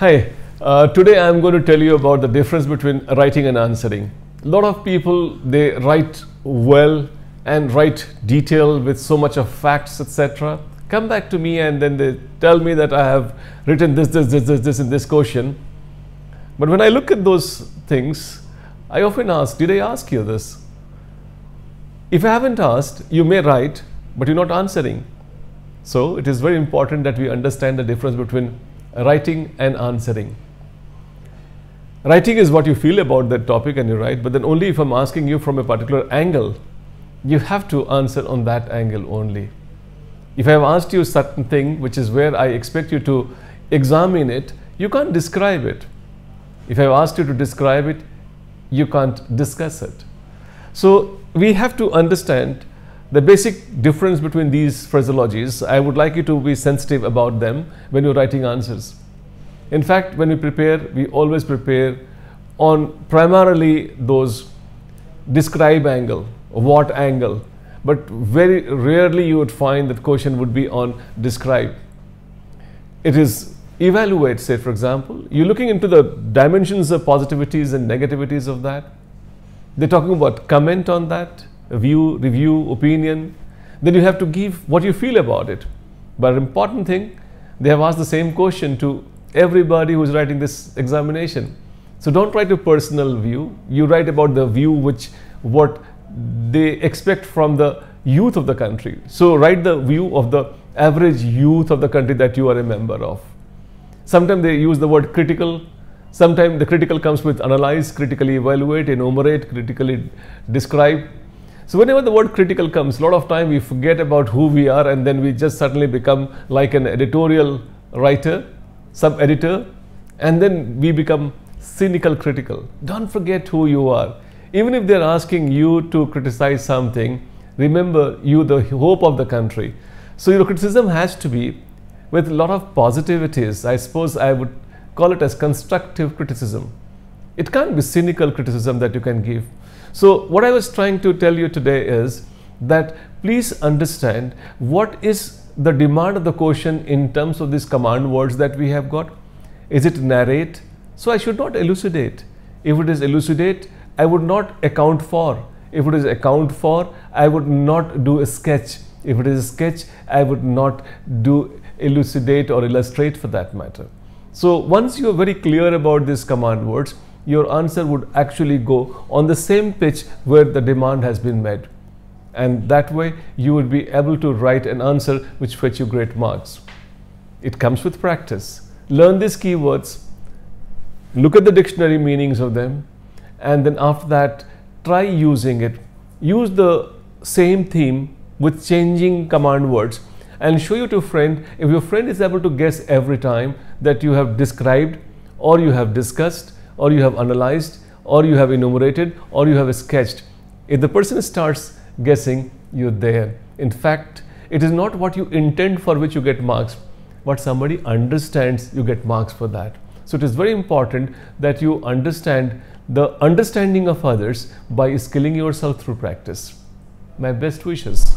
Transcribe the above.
Hi, uh, today I'm going to tell you about the difference between writing and answering. A lot of people they write well and write detail with so much of facts, etc. Come back to me and then they tell me that I have written this, this, this, this, this in this question. But when I look at those things, I often ask, did I ask you this? If I haven't asked, you may write, but you're not answering. So it is very important that we understand the difference between writing and answering. Writing is what you feel about that topic and you write, but then only if I'm asking you from a particular angle, you have to answer on that angle only. If I have asked you a certain thing, which is where I expect you to examine it, you can't describe it. If I have asked you to describe it, you can't discuss it. So we have to understand the basic difference between these phraseologies. I would like you to be sensitive about them when you're writing answers. In fact, when we prepare, we always prepare on primarily those describe angle, what angle, but very rarely you would find that question would be on describe. It is evaluate, say for example, you're looking into the dimensions of positivities and negativities of that. They're talking about comment on that, view, review, opinion. Then you have to give what you feel about it. But important thing, they have asked the same question to everybody who's writing this examination. So don't write a personal view. You write about the view which what they expect from the youth of the country. So write the view of the average youth of the country that you are a member of. Sometimes they use the word critical. Sometimes the critical comes with analyze, critically evaluate, enumerate, critically describe. So whenever the word critical comes, a lot of time we forget about who we are and then we just suddenly become like an editorial writer, sub-editor, and then we become cynical critical. Don't forget who you are. Even if they're asking you to criticize something, remember you the hope of the country. So your criticism has to be with a lot of positivities. I suppose I would call it as constructive criticism. It can't be cynical criticism that you can give. So what I was trying to tell you today is that please understand what is the demand of the question in terms of these command words that we have got. Is it narrate? So I should not elucidate. If it is elucidate, I would not account for. If it is account for, I would not do a sketch. If it is a sketch, I would not do elucidate or illustrate for that matter. So once you are very clear about these command words, your answer would actually go on the same pitch where the demand has been met. And that way you would be able to write an answer which fetch you great marks. It comes with practice. Learn these keywords, look at the dictionary meanings of them, and then after that try using it. Use the same theme with changing command words and show you to friend if your friend is able to guess every time that you have described or you have discussed or you have analyzed or you have enumerated or you have sketched. If the person starts guessing you're there. In fact it is not what you intend for which you get marks but somebody understands you get marks for that. So it is very important that you understand the understanding of others by skilling yourself through practice. My best wishes